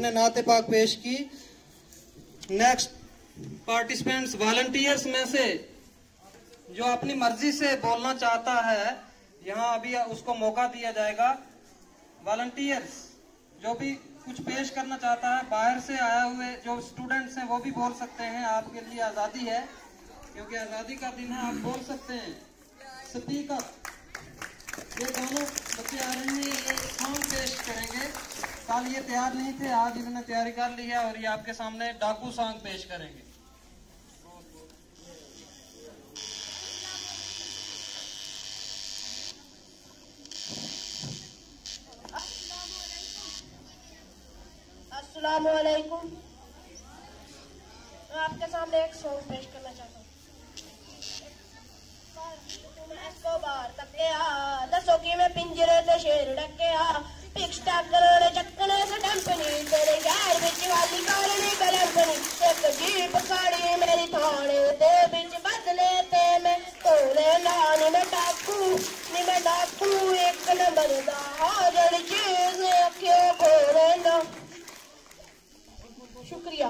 ने नाते पाक पेश की। नेक्स्ट पार्टिसिपेंट्स वॉलंटियर्स में से जो अपनी मर्ज़ी से बोलना चाहता है, यहाँ अभी उसको मौका दिया जाएगा। वॉलंटियर्स जो भी कुछ पेश करना चाहता है, बाहर से आया हुए जो स्टूडेंट्स हैं, वो भी बोल सकते हैं, आपके लिए आज़ादी है, क्योंकि आज़ादी का दिन है, आप बोल सकते हैं। स्पीकर ये दोनों बच्चे आ रहे हैं, ये करेंगे कल ये तैयार नहीं थे, आज इन्होंने तैयारी कर ली है और ये आपके सामने डाकू सॉन्ग पेश करेंगे। मैं आपके सामने एक सॉन्ग पेश करना चाहता हूँ। दसो कि मैं पिंजरे ते शेर डक पिक्स से डंपनी तेरे गैर बिच वाली कारणी गलंपनी एक जीप खड़ी मेरी थाने ते बिच बदले ते मैं तोले नान में डाकू, नी मैं डाकू। एक नंबर दा हाजर चीज़ अखियों खोले ना शुक्रिया।